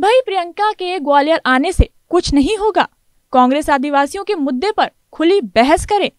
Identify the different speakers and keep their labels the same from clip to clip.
Speaker 1: भाई प्रियंका के ग्वालियर आने से कुछ नहीं होगा। कांग्रेस आदिवासियों के मुद्दे पर खुली बहस करे।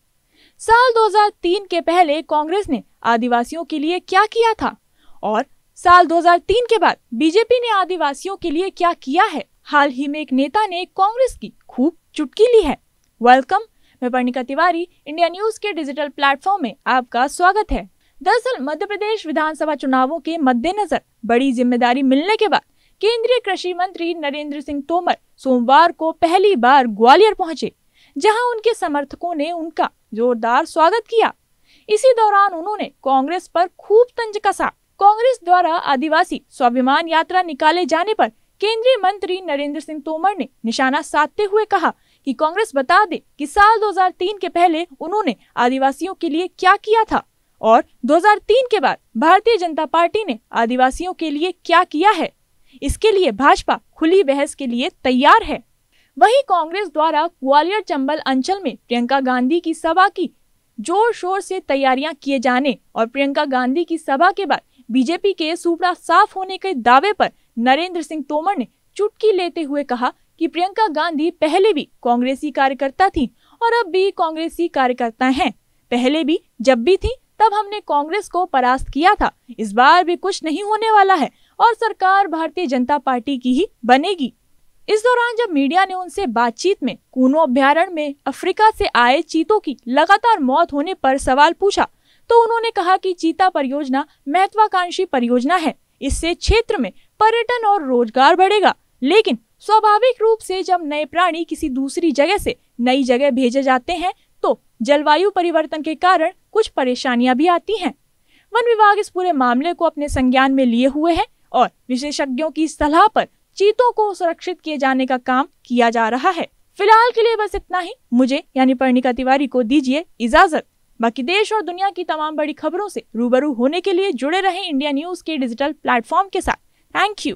Speaker 1: साल 2003 के पहले कांग्रेस ने आदिवासियों के लिए क्या किया था? और साल 2003 के बाद बीजेपी ने आदिवासियों के लिए क्या किया है? हाल ही में एक नेता ने कांग्रेस की खूब चुटकी ली है। वेलकम, मैं पर्णिका तिवारी, इंडिया न्यूज़ के डिजिटल प्लेटफॉर्म में आपका स्वागत है। दरअसल मध्य प्रदेश विधानसभा चुनावों के मद्देनजर बड़ी ज़िम्मेदारी मिलने के बाद केंद्रीय कृषि मंत्री नरेंद्र सिंह तोमर सोमवार को पहली बार ग्वालियर पहुँचे, जहाँ उनके समर्थकों ने उनका जोरदार स्वागत किया। इसी दौरान उन्होंने कांग्रेस पर खूब तंज कसा। कांग्रेस द्वारा आदिवासी स्वाभिमान यात्रा निकाले जाने पर केंद्रीय मंत्री नरेंद्र सिंह तोमर ने निशाना साधते हुए कहा कि कांग्रेस बता दे कि साल 2003 के पहले उन्होंने आदिवासियों के लिए क्या किया था और 2003 के बाद भारतीय जनता पार्टी ने आदिवासियों के लिए क्या किया है। इसके लिए भाजपा खुली बहस के लिए तैयार है। वहीं कांग्रेस द्वारा ग्वालियर चंबल अंचल में प्रियंका गांधी की सभा की ज़ोर शोर से तैयारियाँ किए जाने और प्रियंका गांधी की सभा के बाद बीजेपी के सुपड़ा साफ़ होने के दावे पर नरेंद्र सिंह तोमर ने चुटकी लेते हुए कहा कि प्रियंका गांधी पहले भी कांग्रेसी कार्यकर्ता थी और अब भी कांग्रेसी कार्यकर्ता हैं। पहले भी जब भी थी, तब हमने कांग्रेस को परास्त किया था। इस बार भी कुछ नहीं होने वाला है। और सरकार भारतीय जनता पार्टी की ही बनेगी। इस दौरान जब मीडिया ने उनसे बातचीत में कूनो अभ्यारण में अफ्रीका से आए चीतों की लगातार मौत होने पर सवाल पूछा तो उन्होंने कहा कि चीता परियोजना महत्वाकांक्षी परियोजना है। इससे क्षेत्र में पर्यटन और रोज़गार बढ़ेगा, लेकिन स्वाभाविक रूप से जब नए प्राणी किसी दूसरी जगह से नई जगह भेजे जाते हैं तो जलवायु परिवर्तन के कारण कुछ परेशानियाँ भी आती हैं। वन विभाग इस पूरे मामले को अपने संज्ञान में लिए हुए है। और विशेषज्ञों की सलाह पर चीतों को सुरक्षित किए जाने का काम किया जा रहा है। फ़िलहाल के लिए बस इतना ही। मुझे, यानी पर्णिका तिवारी को दीजिए इजाज़त। बाकी देश और दुनिया की तमाम बड़ी खबरों से रूबरू होने के लिए जुड़े रहें इंडिया न्यूज़ के डिजिटल प्लेटफॉर्म के साथ। Thank you.